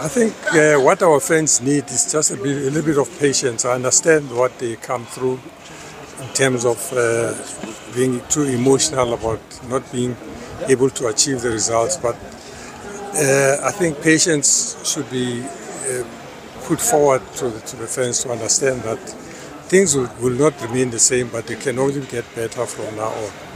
I think uh, what our fans need is just a, bit, a little bit of patience. I understand what they come through in terms of uh, being too emotional about not being able to achieve the results, but uh, I think patience should be uh, put forward to the, to the fans to understand that things will, will not remain the same, but they can only get better from now on.